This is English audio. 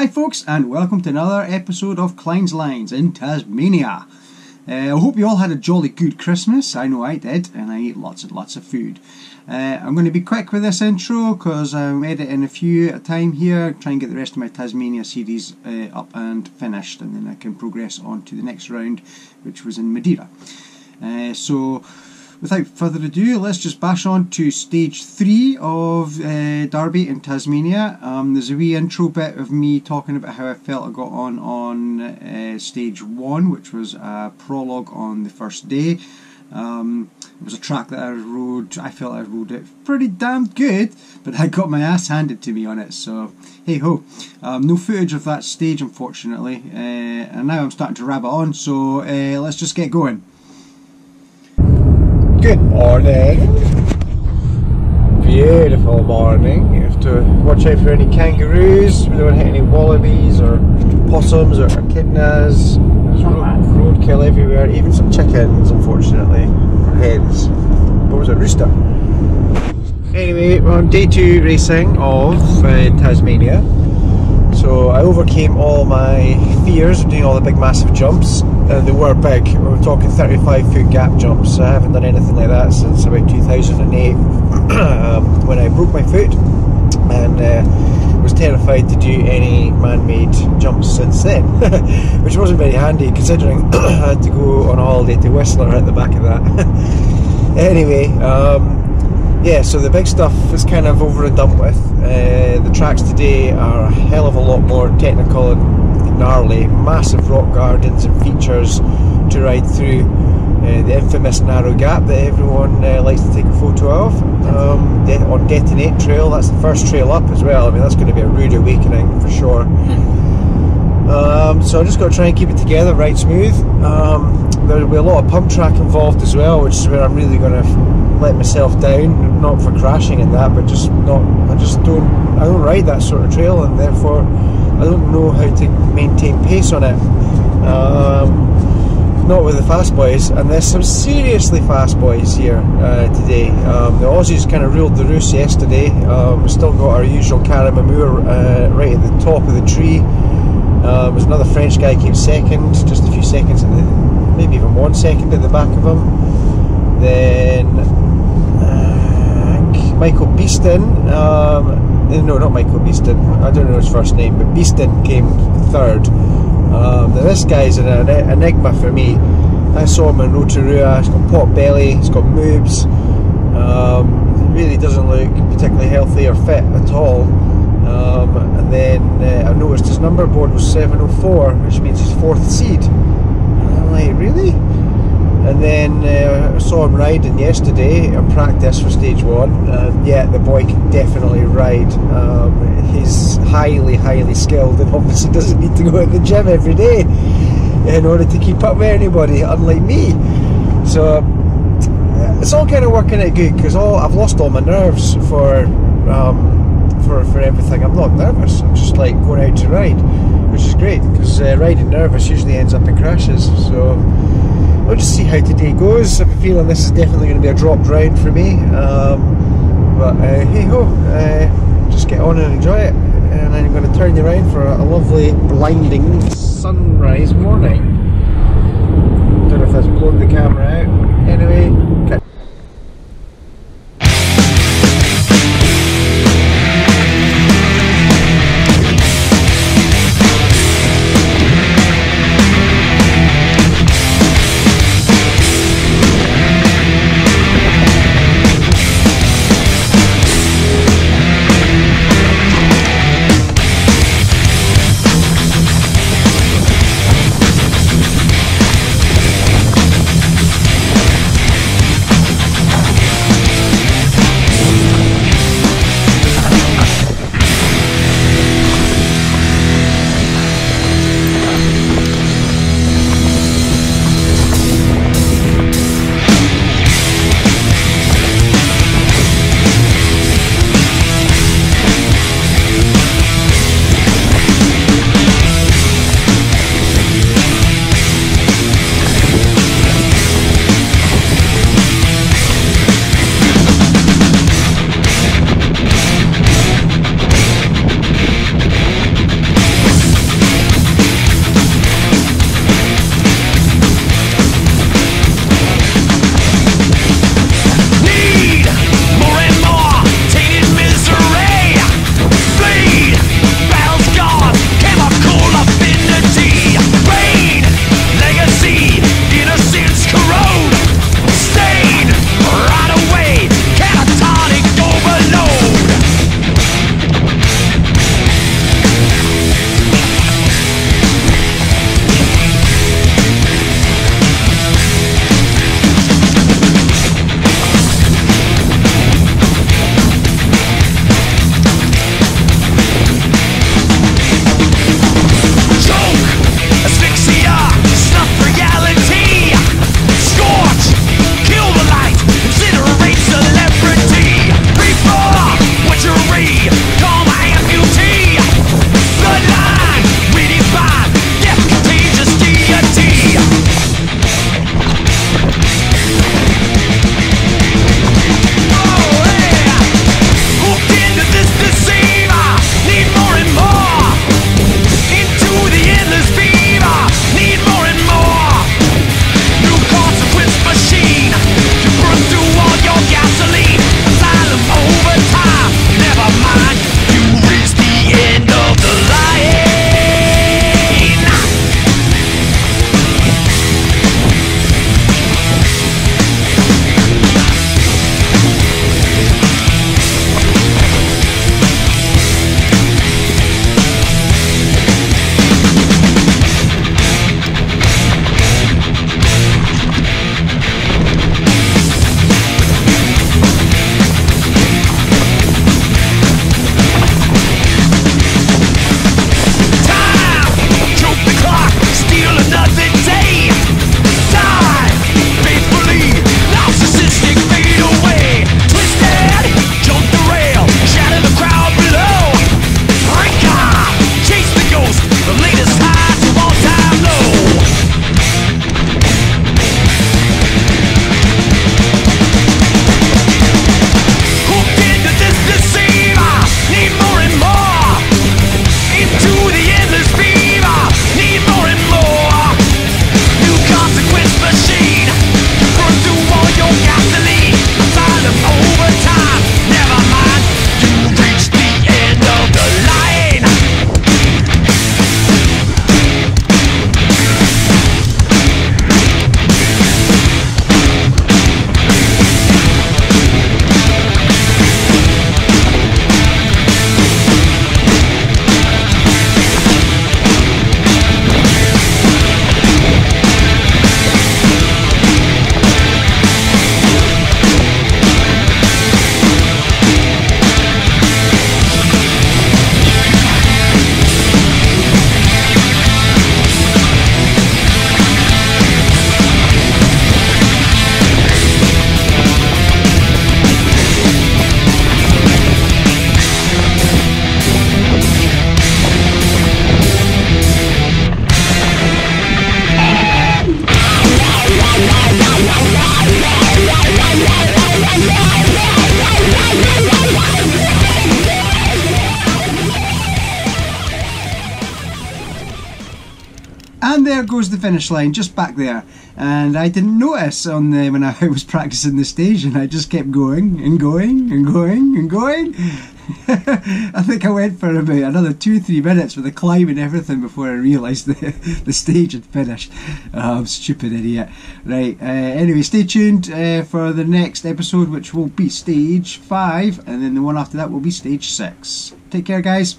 Hi, folks, and welcome to another episode of Clyne's Lines in Tasmania. Uh, I hope you all had a jolly good Christmas. I know I did, and I ate lots and lots of food. Uh, I'm going to be quick with this intro because I'm editing a few at a time here, try and get the rest of my Tasmania series uh, up and finished, and then I can progress on to the next round, which was in Madeira. Uh, so, without further ado, let's just bash on to stage three of uh, Derby in Tasmania. Um, there's a wee intro bit of me talking about how I felt I got on on uh, stage one, which was a prologue on the first day. Um, it was a track that I rode, I felt I rode it pretty damn good, but I got my ass handed to me on it, so hey ho. Um, no footage of that stage, unfortunately, uh, and now I'm starting to rabbit on, so uh, let's just get going. Good morning. Beautiful morning. You have to watch out for any kangaroos. We don't hit any wallabies or possums or echidnas. There's road, roadkill everywhere. Even some chickens, unfortunately, or hens. What was it? Rooster. Anyway, we're on day two racing of uh, Tasmania. So I overcame all my fears of doing all the big massive jumps. And they were big. We were talking 35 foot gap jumps. I haven't done anything like that since about 2008 um, when I broke my foot and uh, was terrified to do any man-made jumps since then, which wasn't very handy considering I had to go on holiday to Whistler at the back of that. anyway, um, yeah, so the big stuff is kind of over and done with. Uh, the tracks today are a hell of a lot more technical and gnarly. Massive rock gardens and features to ride through. Uh, the infamous narrow gap that everyone uh, likes to take a photo of um, de- on Detonate Trail. That's the first trail up as well. I mean, that's going to be a rude awakening for sure. Um, so I'm just going to try and keep it together, right smooth. Um, there'll be a lot of pump track involved as well, which is where I'm really going to let myself down, not for crashing and that, but just not. I just don't. I don't ride that sort of trail, and therefore I don't know how to maintain pace on it. Um, not with the fast boys, and there's some seriously fast boys here uh, today. Um, the Aussies kind of ruled the roost yesterday. Um, we've still got our usual Karamamur uh, right at the top of the tree. Um, there's another French guy came second, just a few seconds, the, maybe even one second at the back of him. Then uh, Michael Beeston, um, no, not Michael Beeston, I don't know his first name, but Beeston came third. Um, now this guy's an, an enigma for me. I saw him in Rotorua, he's got pot belly, he's got moves, um, really doesn't look particularly healthy or fit at all. Um, and then uh, I noticed his number board was 704, which means he's fourth seed. And I'm like, really? And then uh, I saw him riding yesterday in practice for stage one, and yeah, the boy can definitely ride. Um, he's highly, highly skilled, and obviously doesn't need to go to the gym every day in order to keep up with anybody, unlike me. So it's all kind of working out good because all I've lost all my nerves for um, for for everything. I'm not nervous. I'm just like going out to ride, which is great because uh, riding nervous usually ends up in crashes. So we'll just see how today goes. I have a feeling this is definitely going to be a dropped round for me. Um, but uh, hey ho, uh, just get on and enjoy it. And I'm going to turn you around for a, a lovely blinding sunrise morning. Don't know if that's blown the camera out. Anyway, there goes the finish line, just back there. And I didn't notice on the, when I was practicing the stage, and I just kept going and going and going and going. I think I went for about another two, three minutes with the climb and everything before I realised the, the stage had finished. Oh, I'm stupid idiot. Right, uh, anyway, stay tuned uh, for the next episode, which will be stage five, and then the one after that will be stage six. Take care, guys.